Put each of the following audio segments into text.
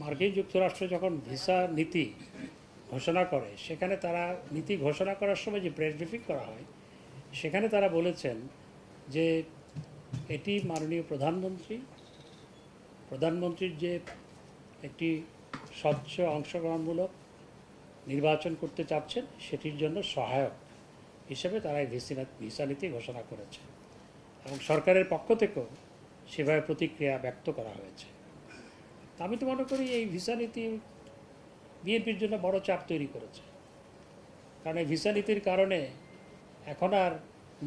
মার্কিন যুক্তরাষ্ট্র যখন ভিসা নীতি ঘোষণা করে, সেখানে তারা নীতি ঘোষণা করার সময় যে প্রেস ব্রিফিং করা হয়, সেখানে তারা বলেছেন যে এটি মাননীয় প্রধানমন্ত্রী, প্রধানমন্ত্রীর যে একটি স্বচ্ছ অংশগ্রহণমূলক নির্বাচন করতে চাচ্ছেন, সেটির জন্য সহায়ক হিসেবে তারা এই ভিসা ভিসা নীতি ঘোষণা করেছে। এবং সরকারের পক্ষ থেকেও সেভাবে প্রতিক্রিয়া ব্যক্ত করা হয়েছে। আমি তো মনে করি এই ভিসা নীতি বিএনপির জন্য বড় চাপ তৈরি করেছে। কারণ এই ভিসা নীতির কারণে এখন আর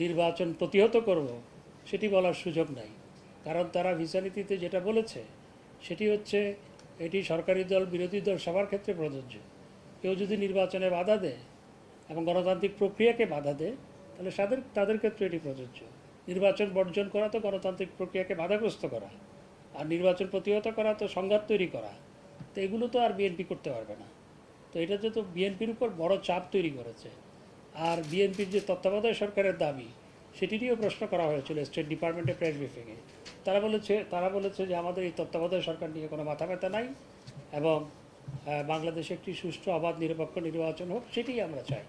নির্বাচন প্রতিহত করব সেটি বলার সুযোগ নাই। কারণ তারা ভিসা নীতিতে যেটা বলেছে, সেটি হচ্ছে এটি সরকারি দল, বিরোধী দল সবার ক্ষেত্রে প্রযোজ্য। কেউ যদি নির্বাচনে বাধা দেয় এবং গণতান্ত্রিক প্রক্রিয়াকে বাধা দেয়, তাহলে তাদের তাদের ক্ষেত্রে এটি প্রযোজ্য। নির্বাচন বর্জন করা তো গণতান্ত্রিক প্রক্রিয়াকে বাধাগ্রস্ত করা। আর নির্বাচন প্রতিহত করা, তো সংঘাত তৈরি করা, তো এগুলো তো আর বিএনপি করতে পারবে না। তো এটাতে তো বিএনপির উপর বড় চাপ তৈরি করেছে। আর বিএনপির যে তত্ত্বাবধায়ক সরকারের দাবি সেটিরও প্রশ্ন করা হয়েছিল স্টেট ডিপার্টমেন্টের প্রেস ব্রিফিংয়ে তারা বলেছে তারা বলেছে যে আমাদের এই তত্ত্বাবধায়ক সরকার নিয়ে কোনো মাথা ব্যথা নাই এবং বাংলাদেশে একটি সুষ্ঠু, অবাধ, নিরপেক্ষ নির্বাচন হোক সেটি আমরা চাই।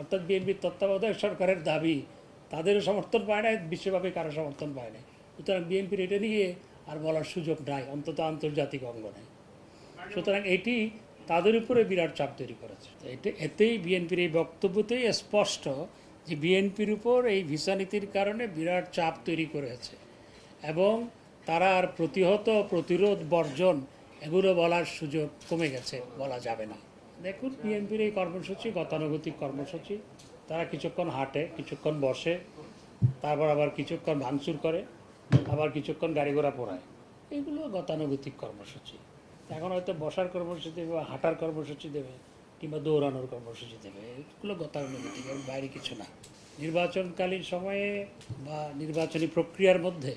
অর্থাৎ বিএনপির তত্ত্বাবধায়ক সরকারের দাবি, তাদেরও সমর্থন পায় না বিশ্বব্যাপী কারও সমর্থন পায় না সুতরাং বিএনপির এটা নিয়ে আর বলার সুযোগ নাই, অন্তত আন্তর্জাতিক অঙ্গনে। সুতরাং এটি তাদের উপরে বিরাট চাপ তৈরি করেছে। এটা এতেই বিএনপির এই বক্তব্যতেই স্পষ্ট যে বিএনপির উপর এই ভিসা নীতির কারণে বিরাট চাপ তৈরি করেছে এবং তারা আর প্রতিহত প্রতিরোধ বর্জন এগুলো বলার সুযোগ কমে গেছে বলা যাবে না। দেখুন, বিএনপির এই কর্মসূচি, গতানুগতিক কর্মসূচি, তারা কিছুক্ষণ হাঁটে, কিছুক্ষণ বসে, তারপর আবার কিছুক্ষণ ভাঙচুর করে। আবার কিছুক্ষণ গাড়ি ঘোড়া পড়ায়। এগুলো গতানুগতিক কর্মসূচি। এখন হয়তো বসার কর্মসূচি দেবে, হাঁটার কর্মসূচি দেবে, কিংবা দৌড়ানোর কর্মসূচি দেবে। এগুলো গতানুগতিক, এর বাইরে কিছু না। নির্বাচনকালীন সময়ে বা নির্বাচনী প্রক্রিয়ার মধ্যে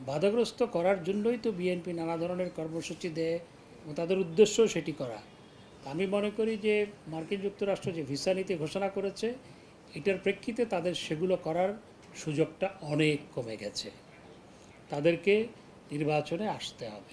বাধাগ্রস্ত করার জন্যই তো বিএনপি নানা ধরনের কর্মসূচি দেয়, এবং তাদের উদ্দেশ্য সেটি করা। আমি মনে করি যে মার্কিন যুক্তরাষ্ট্র যে ভিসা নীতি ঘোষণা করেছে, এটার প্রেক্ষিতে তাদের সেগুলো করার সুযোগটা অনেক কমে গেছে। তাদেরকে নির্বাচনে আসতে হবে।